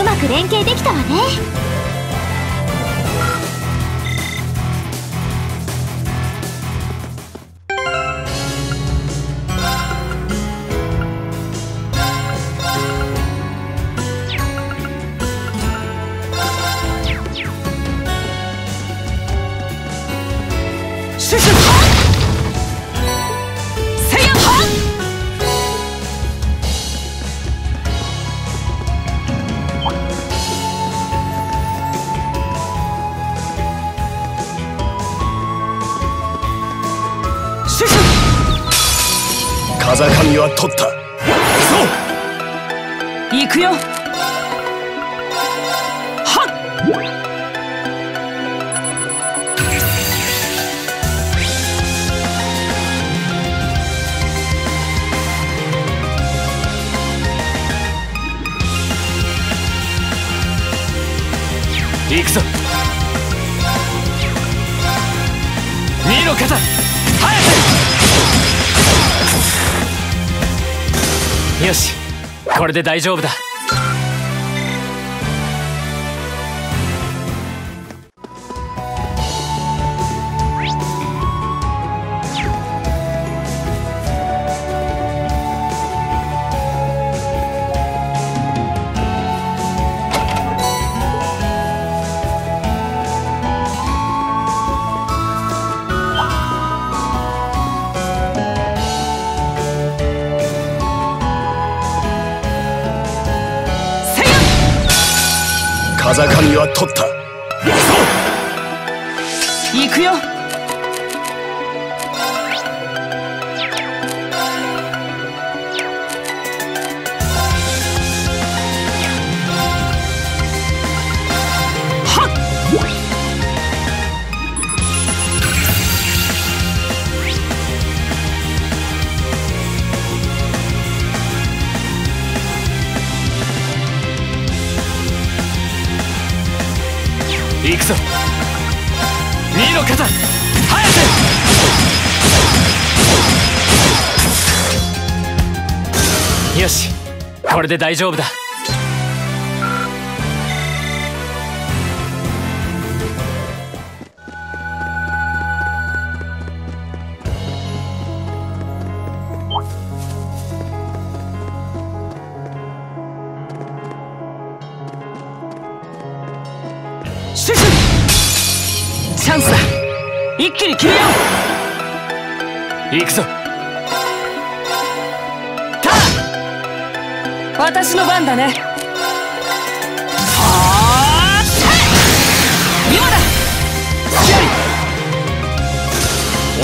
うまく連携できたわね。二の肩早く。よし。これで大丈夫だ。風上はとっ行くぞ。二の肩早く。よしこれで大丈夫だ。一気に決めよう行くぞ。ター私の番だね。はあ。今だ。隙あり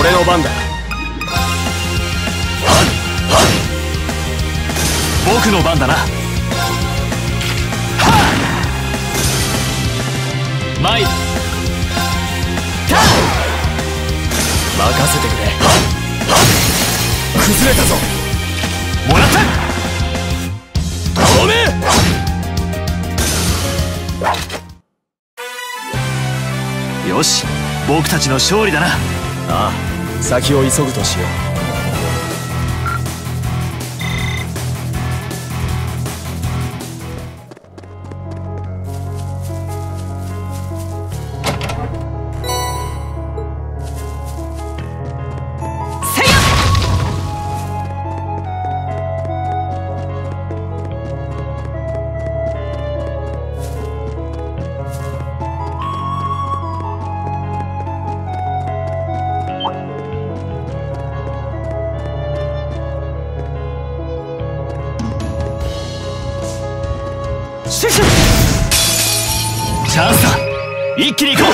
俺の番だ。僕の番だな。はあ。参る任せてくれ。崩れたぞ。もらった。頼めよし僕たちの勝利だな。ああ先を急ぐとしようシュシュチャンスだ。一気に行こ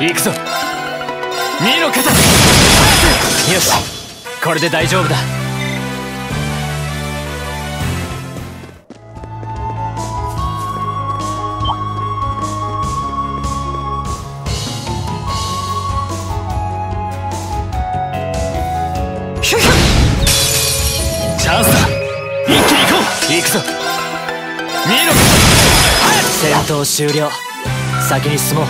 う。行くぞ。2の肩よし。これで大丈夫だ。終了先に進もう。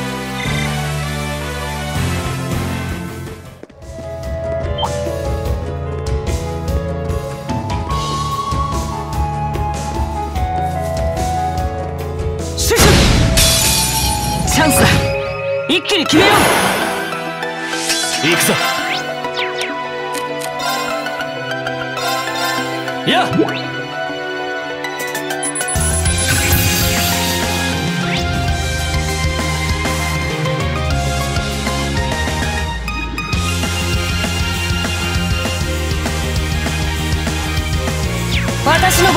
チャンス一気に決めよう。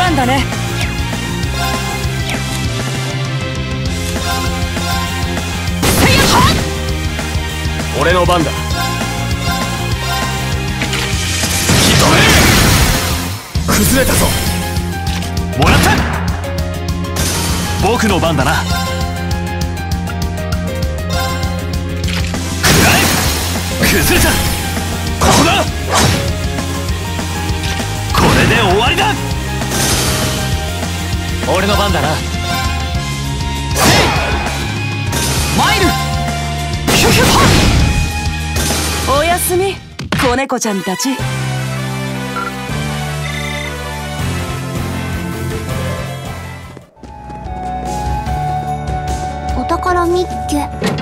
私の番だね。俺の番だ。崩れたぞ。もらった。僕の番だな。くらえ崩れた。ここだ。これで終わりだ俺の番だな。マイルヒュヒュハおやすみ子猫ちゃんたち。お宝みっけ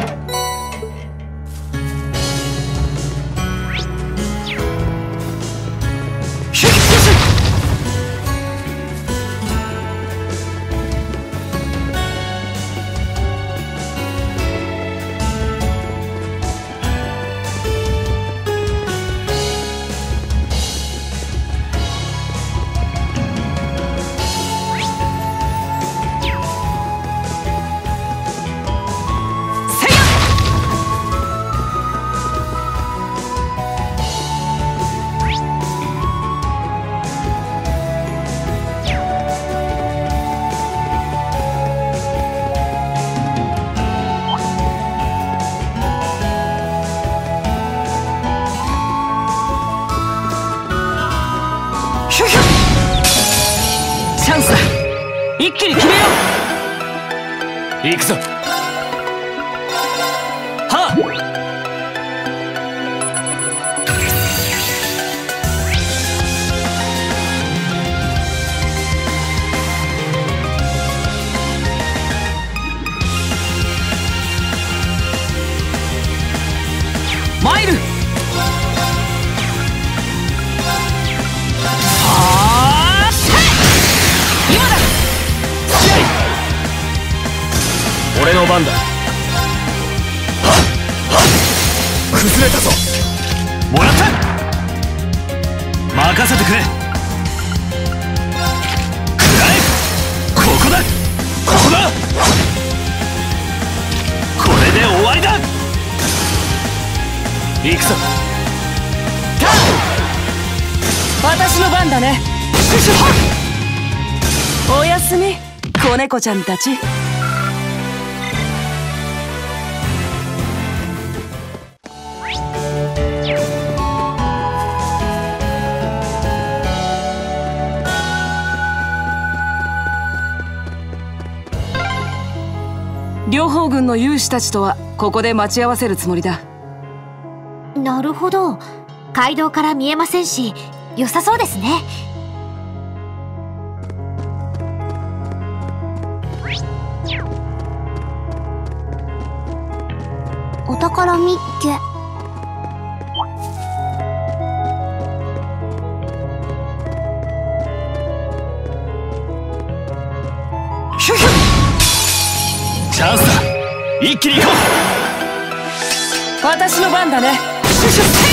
子ちゃんたち。両方軍の勇士たちとはここで待ち合わせるつもりだ。なるほど。街道から見えませんし良さそうですね。お宝みっけヒュヒュチャンスだ。一気に行こう。私の番だね。シュシュ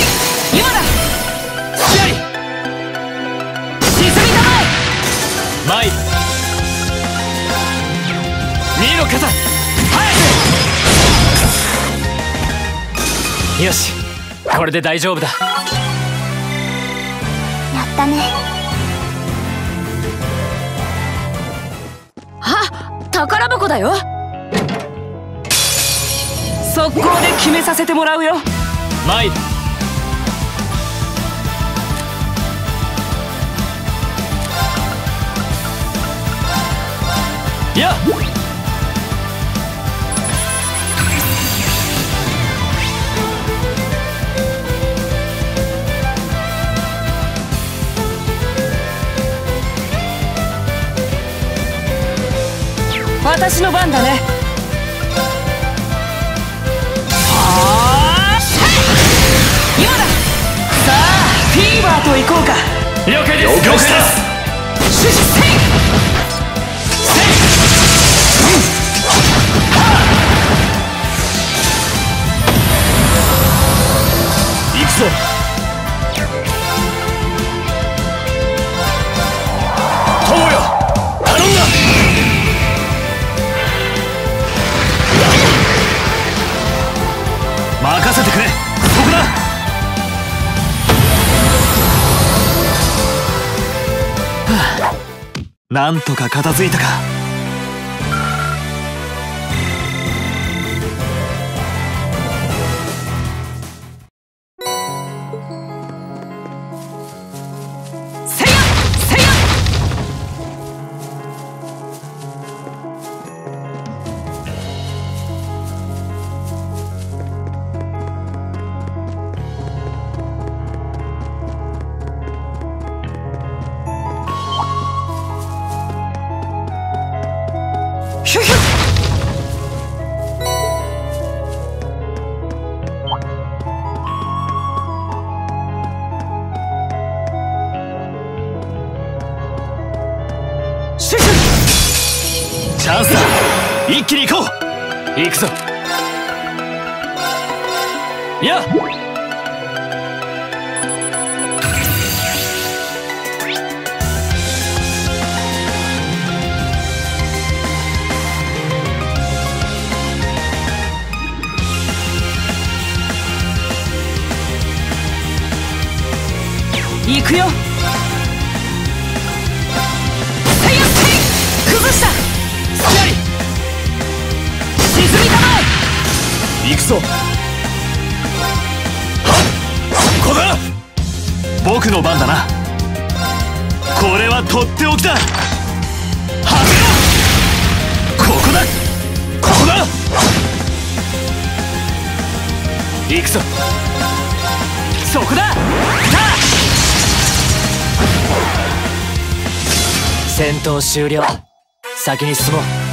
よしこれで大丈夫だ。ったね。あ宝箱だよ。速攻で決めさせてもらうよ。参る。や私の番だね。はあ今ださあフィーバーと行こうか。了解です。了解したなんとか片付いたか。一気に行こう。行くぞ。や行くよ。行くぞ。ここだ。僕の番だな。これはとっておきだ。はめろ。ここだ。ここだ。行くぞ。そこだ。戦闘終了。先に進もう。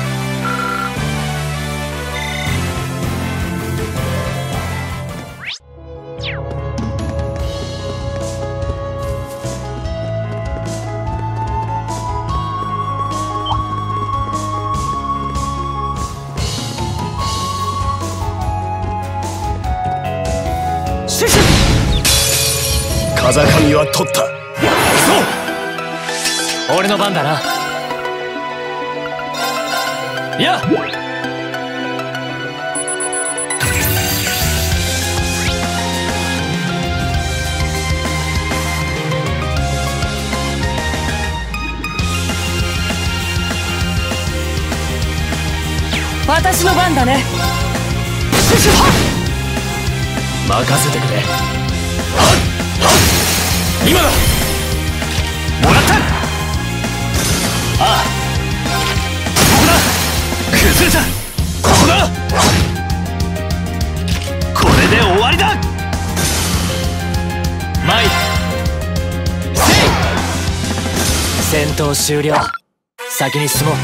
は取った。俺の番だな。や私の番だね。任せてくれ今だ。もらった。ああ。ここだ。崩れた。ここだ。これで終わりだ。戦闘終了。先に進もう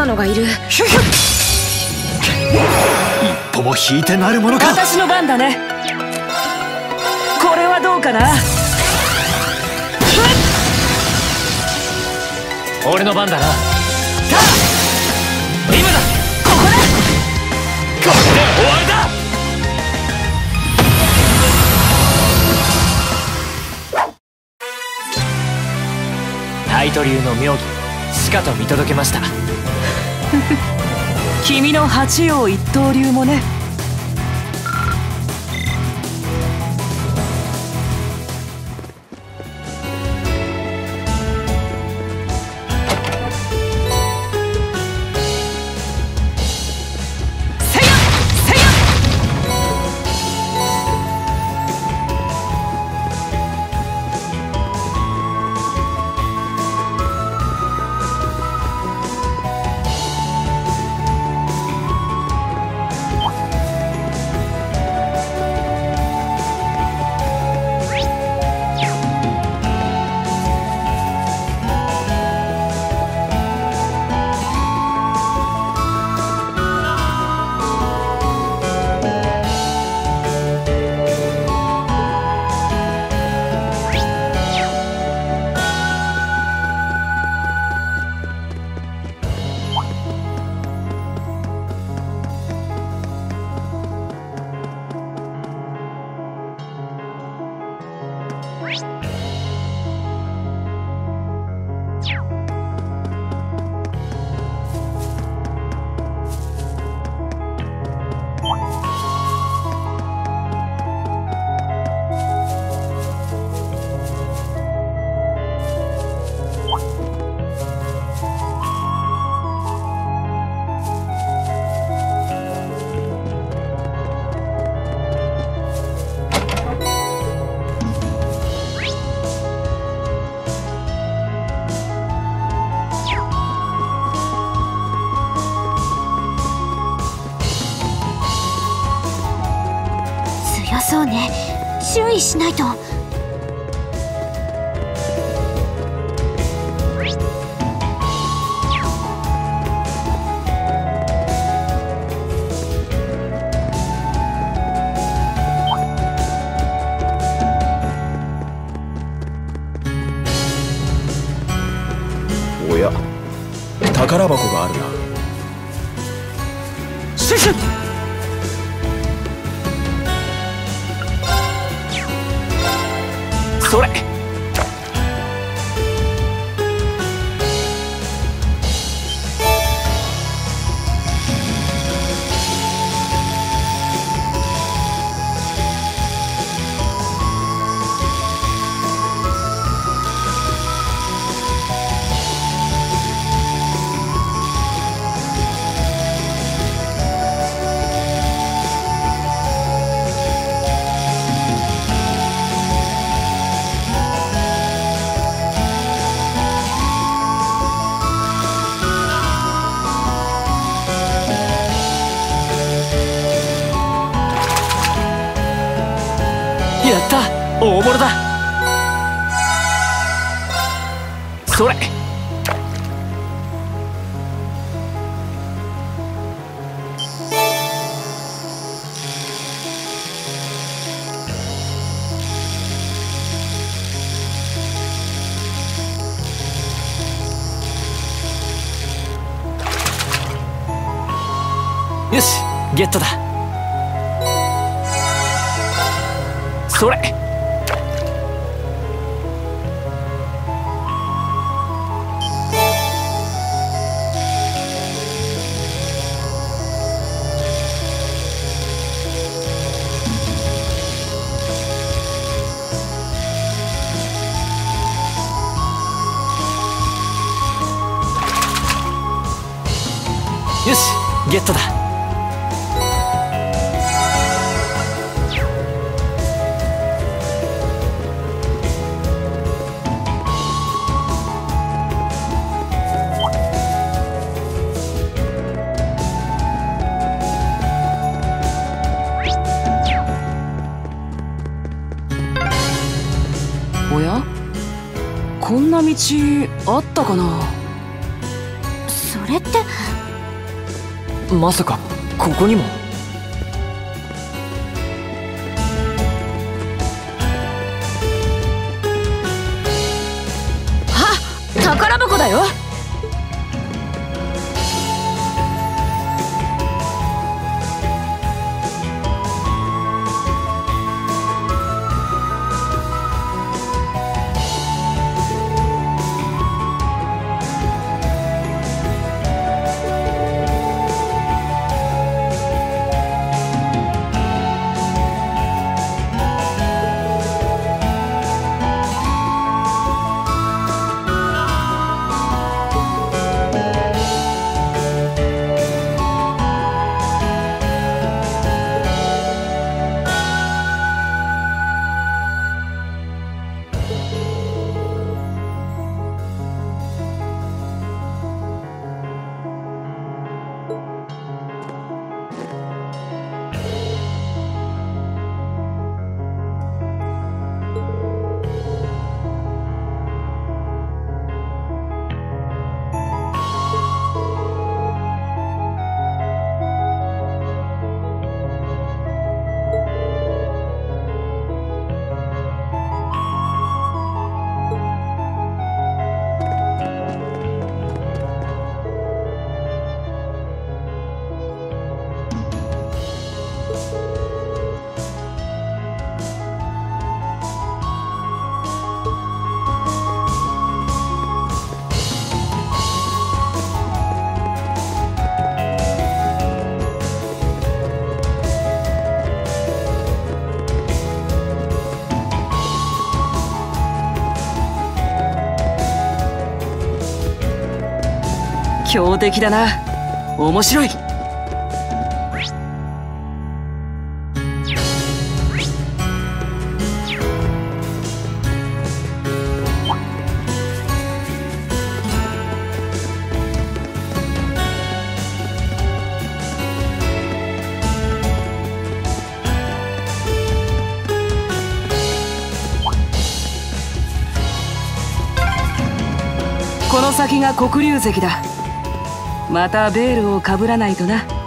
なのがいる。一歩も引いてなるものか。私の番だね。これはどうかな。俺の番だな。今だ。こここれで終わりだ。タイト流の妙義しかと見届けました。君の八王一刀流もね。しないと。やった。大物だ。それ。よしゲットだ。それこんな道あったかな？それって。まさかここにも？強敵だな。面白い。この先が黒龍石だ。またベールをかぶらないとな。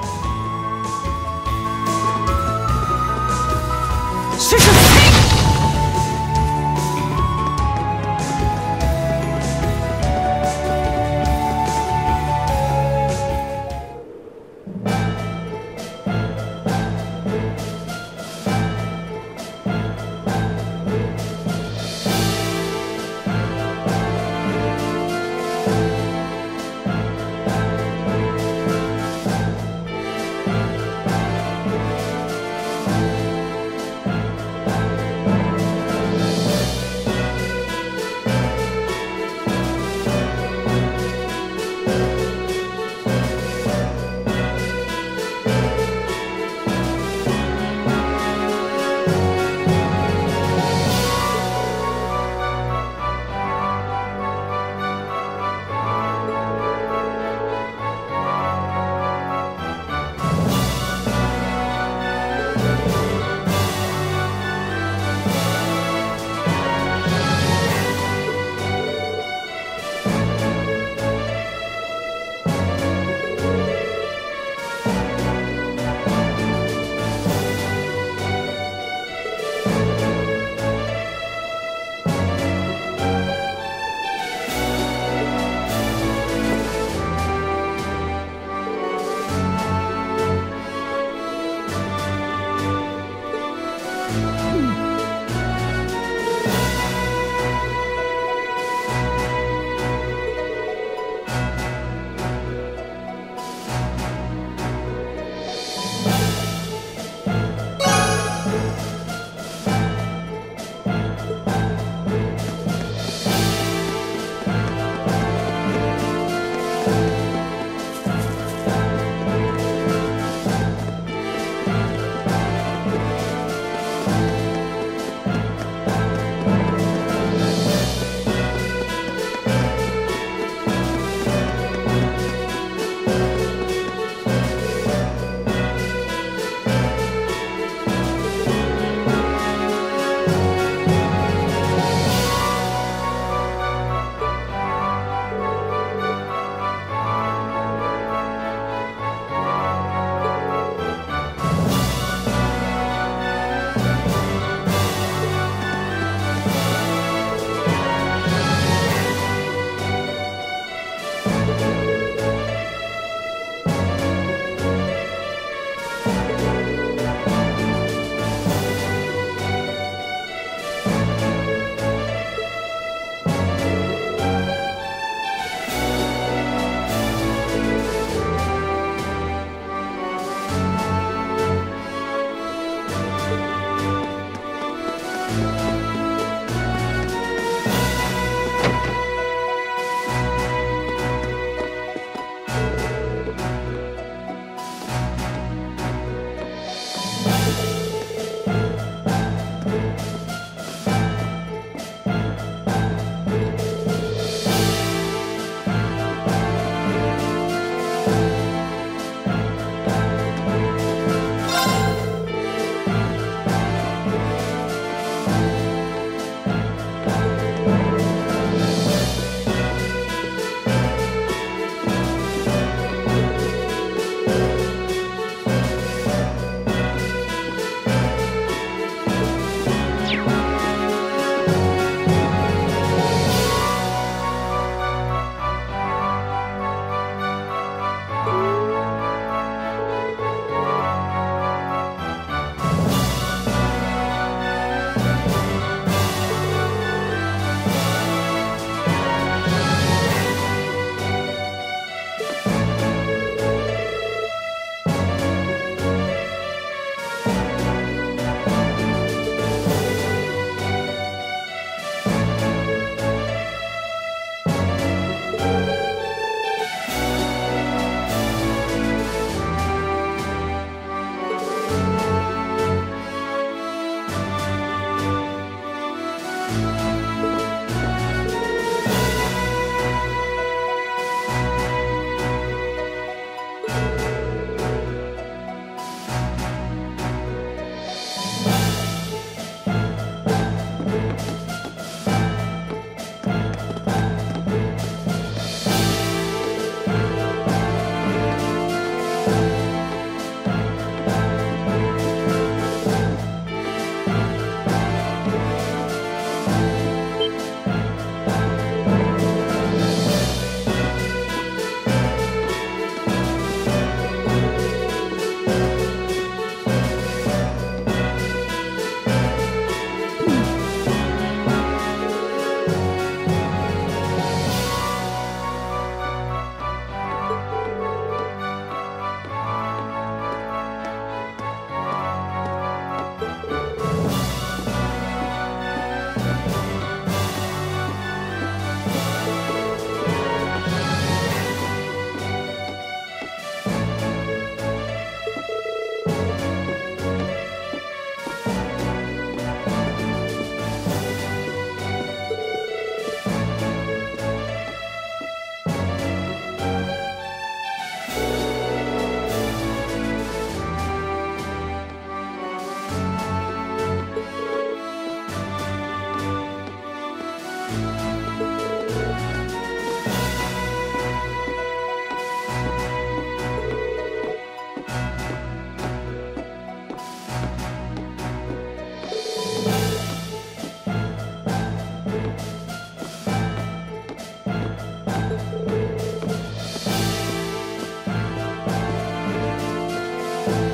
Bye.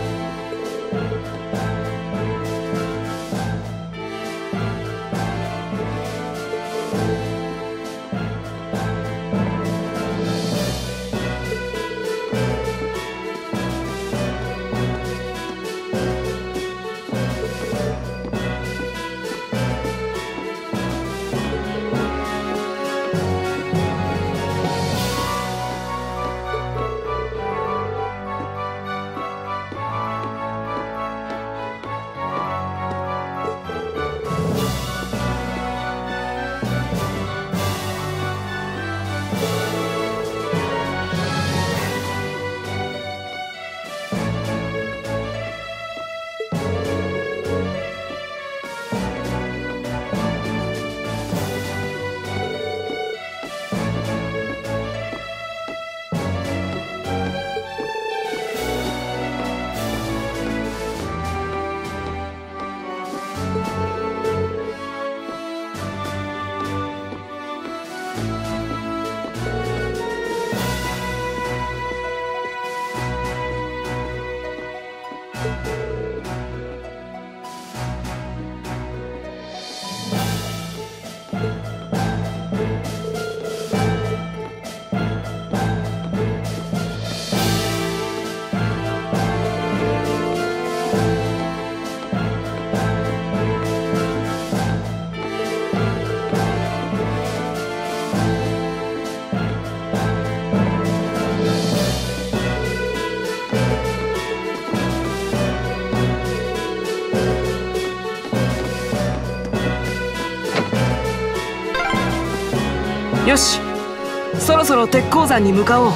ろ鉄鉱山に向かおう。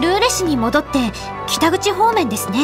ルーレ市に戻って北口方面ですね。